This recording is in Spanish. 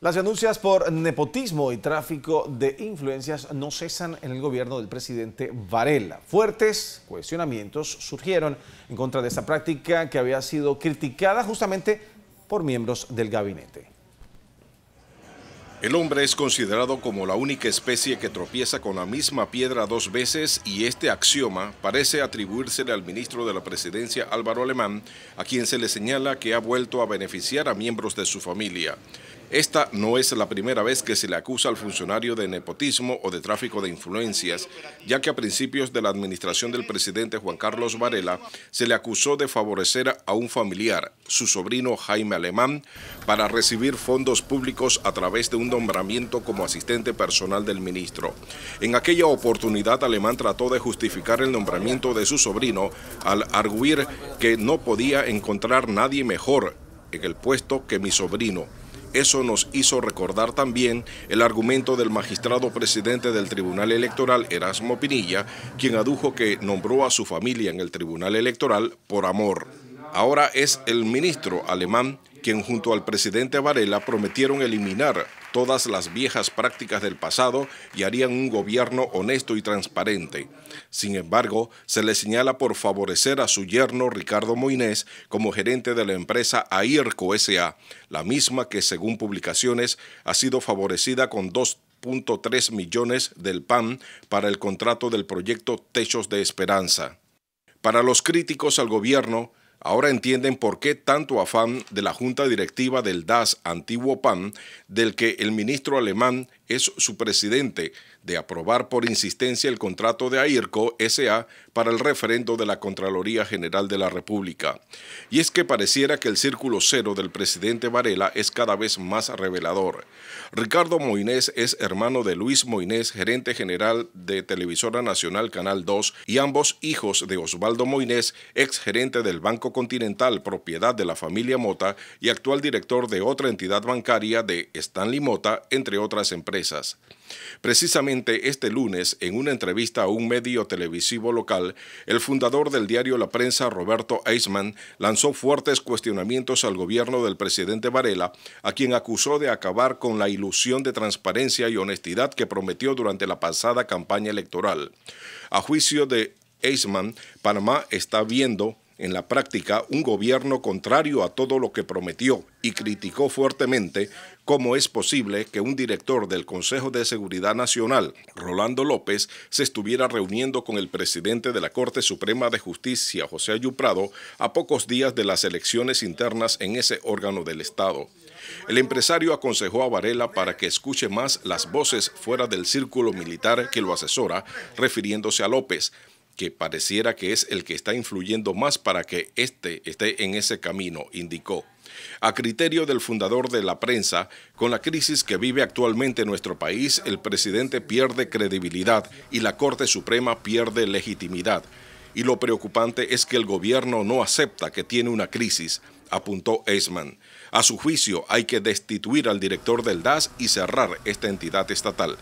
Las denuncias por nepotismo y tráfico de influencias no cesan en el gobierno del presidente Varela. Fuertes cuestionamientos surgieron en contra de esta práctica que había sido criticada justamente por miembros del gabinete. El hombre es considerado como la única especie que tropieza con la misma piedra dos veces y este axioma parece atribuírsele al ministro de la presidencia Álvaro Alemán, a quien se le señala que ha vuelto a beneficiar a miembros de su familia. Esta no es la primera vez que se le acusa al funcionario de nepotismo o de tráfico de influencias, ya que a principios de la administración del presidente Juan Carlos Varela se le acusó de favorecer a un familiar, su sobrino Jaime Alemán, para recibir fondos públicos a través de un nombramiento como asistente personal del ministro. En aquella oportunidad Alemán trató de justificar el nombramiento de su sobrino al arguir que no podía encontrar nadie mejor en el puesto que mi sobrino. Eso nos hizo recordar también el argumento del magistrado presidente del Tribunal Electoral, Erasmo Pinilla, quien adujo que nombró a su familia en el Tribunal Electoral por amor. Ahora es el ministro alemán quien junto al presidente Varela prometieron eliminar todas las viejas prácticas del pasado y harían un gobierno honesto y transparente. Sin embargo, se le señala por favorecer a su yerno Ricardo Moinés como gerente de la empresa AIRCO SA, la misma que según publicaciones ha sido favorecida con 2.3 millones del PAN para el contrato del proyecto Techos de Esperanza. Para los críticos al gobierno, Ahora entienden por qué tanto afán de la Junta Directiva del DAS antiguo PAN, del que el ministro alemán es su presidente, de aprobar por insistencia el contrato de AIRCO SA para el referendo de la Contraloría General de la República. Y es que pareciera que el círculo cero del presidente Varela es cada vez más revelador. Ricardo Moinés es hermano de Luis Moinés, gerente general de Televisora Nacional Canal 2, y ambos hijos de Osvaldo Moinés, ex gerente del Banco Continental, propiedad de la familia Mota, y actual director de otra entidad bancaria de Stanley Mota, entre otras Precisamente este lunes, en una entrevista a un medio televisivo local, el fundador del diario La Prensa, Roberto Eisman, lanzó fuertes cuestionamientos al gobierno del presidente Varela, a quien acusó de acabar con la ilusión de transparencia y honestidad que prometió durante la pasada campaña electoral. A juicio de Eisman, Panamá está viendo en la práctica un gobierno contrario a todo lo que prometió y criticó fuertemente cómo es posible que un director del Consejo de Seguridad Nacional, Rolando López, se estuviera reuniendo con el presidente de la Corte Suprema de Justicia, José Ayuprado, a pocos días de las elecciones internas en ese órgano del Estado. El empresario aconsejó a Varela para que escuche más las voces fuera del círculo militar que lo asesora, refiriéndose a López, que pareciera que es el que está influyendo más para que éste esté en ese camino, indicó. A criterio del fundador de la prensa, con la crisis que vive actualmente nuestro país, el presidente pierde credibilidad y la Corte Suprema pierde legitimidad. Y lo preocupante es que el gobierno no acepta que tiene una crisis, apuntó Eisman. A su juicio, hay que destituir al director del DAS y cerrar esta entidad estatal.